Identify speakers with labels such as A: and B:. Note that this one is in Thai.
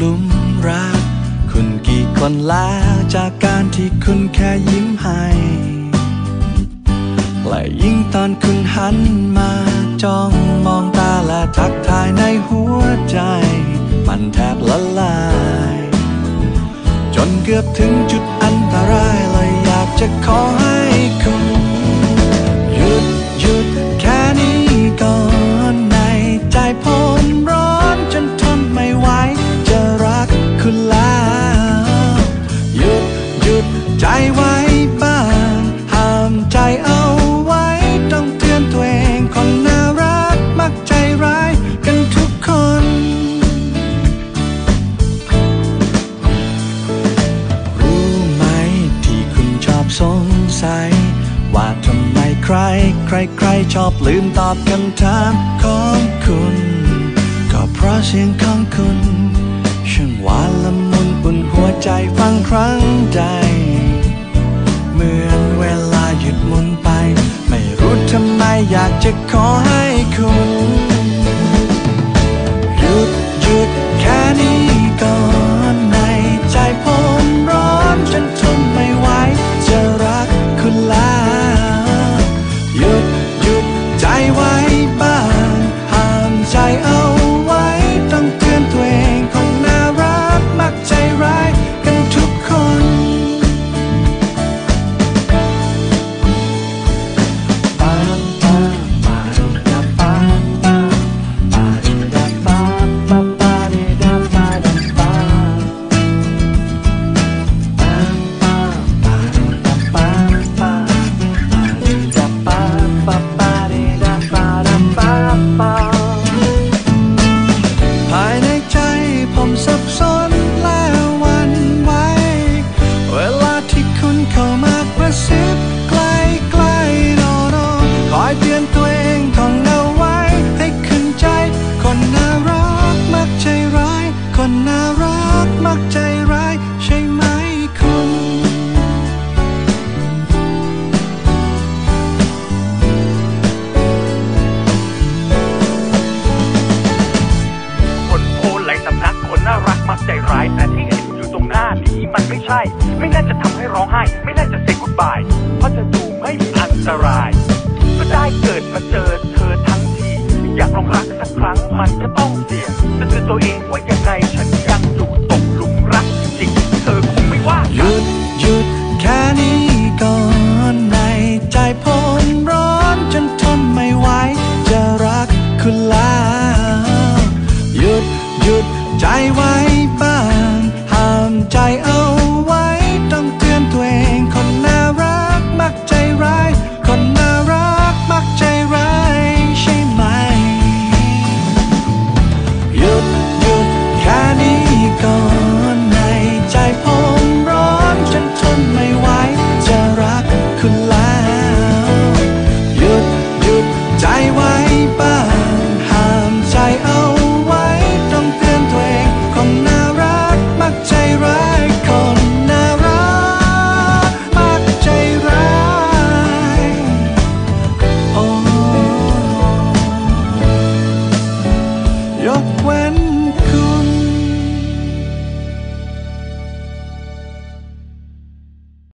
A: ลุมรัก คุณกี่คนแล้วจากการที่คุณแค่ยิ้มให้ ยิ่งตอนคุณหันมาจ้องมองตาและทักทายในหัวใจ มันแทบละลาย จนเกือบถึงจุดอันตรายเลยอยากจะขอให้คุณ คร ใครใครชอบลืมตอบคำถามของคุณ ก็เพราะเสียงของคุณ ช่างหวานละมุนปุ่นหัวใจฟังครั้งใด เหมือนเวลาหยุดหมุนไป ไม่รู้ทำไมอยากจะขอให้ รักมักใจร้ายใช่ไหมคุณ
B: คนโพลหลายสำนักคนน่ารักมักใจร้าย แต่ที่เห็นอยู่ตรงหน้านี้มันไม่ใช่ ไม่น่าจะทำให้ร้องไห้ ไม่น่าจะเซ็กกุดบาย เพราะจะดูไม่มีอันตราย ก็ได้เกิดมาเจอเธอทั้งที อยากลองรักสักครั้งมันก็ต้องเสี่ยงจะเตือนตัวเองว่ายังไง
A: when